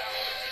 down.